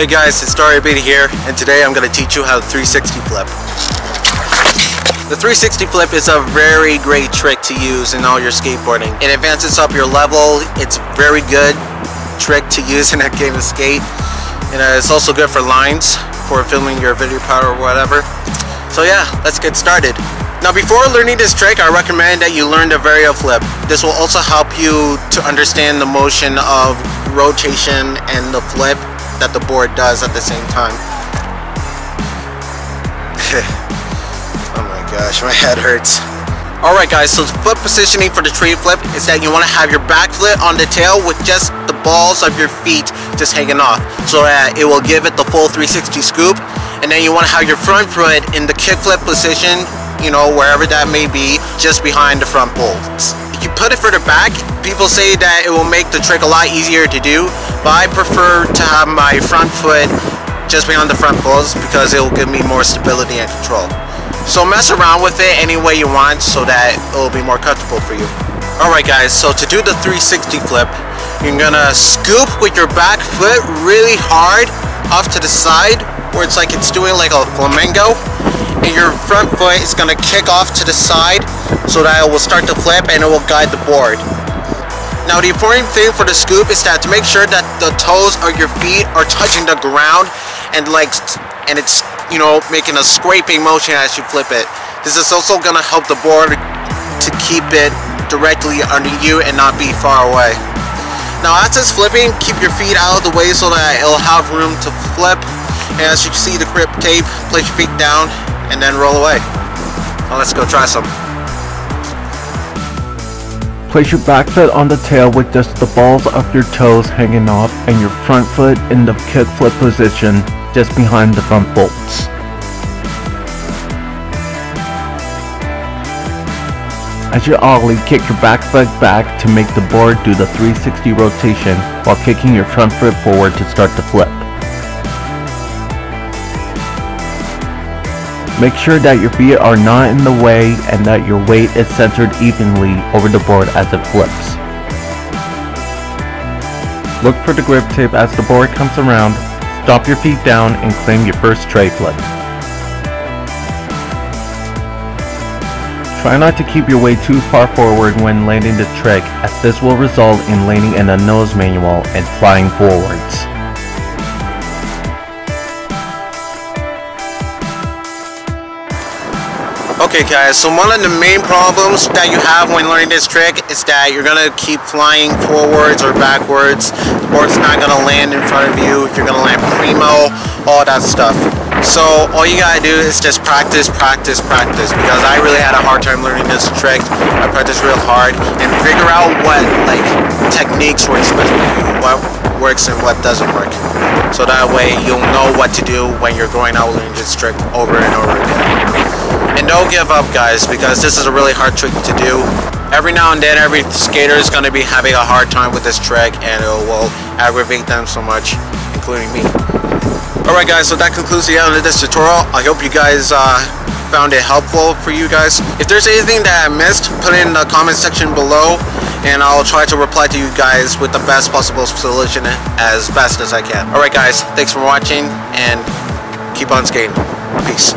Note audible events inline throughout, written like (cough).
Hey guys, it's Obidi here, and today I'm going to teach you how to 360 flip. The 360 flip is a very great trick to use in all your skateboarding. It advances up your level, it's a very good trick to use in a game of skate. And uh, it's also good for lines, for filming your video part or whatever. So yeah, let's get started. Now before learning this trick, I recommend that you learn the varial flip. This will also help you to understand the motion of rotation and the flip that the board does at the same time. (laughs) oh my gosh, my head hurts. Alright guys, so the flip positioning for the tre flip is that you want to have your back foot on the tail with just the balls of your feet just hanging off so that it will give it the full 360 scoop and then you want to have your front foot in the kickflip position you know, wherever that may be, just behind the front bolts. If you put it further back, people say that it will make the trick a lot easier to do, but I prefer to have my front foot just behind the front bolts because it will give me more stability and control. So mess around with it any way you want so that it will be more comfortable for you. Alright guys, so to do the 360 flip, you're gonna scoop with your back foot really hard off to the side where it's like it's doing like a flamingo and your front foot is to kick off to the side so that it will start to flip and it will guide the board. Now the important thing for the scoop is that to make sure that the toes of your feet are touching the ground and like and it's you know making a scraping motion as you flip it. This is also going to help the board to keep it directly under you and not be far away. Now as it's flipping, keep your feet out of the way so that it'll have room to flip. And as you can see the grip tape, place your feet down and then roll away. Well, let's go try some. Place your back foot on the tail with just the balls of your toes hanging off and your front foot in the kickflip position just behind the front bolts. As you ollie, kick your back foot back to make the board do the 360 rotation while kicking your front foot forward to start the flip. Make sure that your feet are not in the way and that your weight is centered evenly over the board as it flips. Look for the grip tape as the board comes around, stop your feet down and claim your first tre flip. Try not to keep your weight too far forward when landing the trick as this will result in landing in a nose manual and flying forwards. Okay guys, so one of the main problems that you have when learning this trick is that you're gonna keep flying forwards or backwards. The board's not gonna land in front of you. If you're gonna land primo, all that stuff. So all you gotta do is just practice, practice, practice because I really had a hard time learning this trick. I practiced real hard and figure out what like techniques works best for you, what works and what doesn't work. So that way you'll know what to do when you're going out learning this trick over and over again. And don't give up guys because this is a really hard trick to do. Every now and then every skater is going to be having a hard time with this trick and it will aggravate them so much, including me. Alright guys, so that concludes the end of this tutorial. I hope you guys uh, found it helpful for you guys. If there's anything that I missed, put it in the comment section below and I'll try to reply to you guys with the best possible solution as best as I can. Alright guys, thanks for watching and keep on skating. Peace.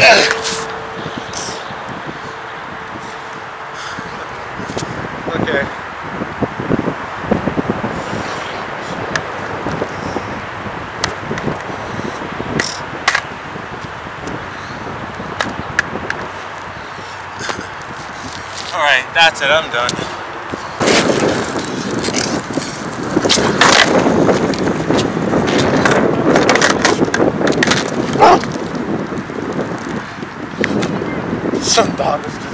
Okay. Alright, that's it, I'm done. Some dog is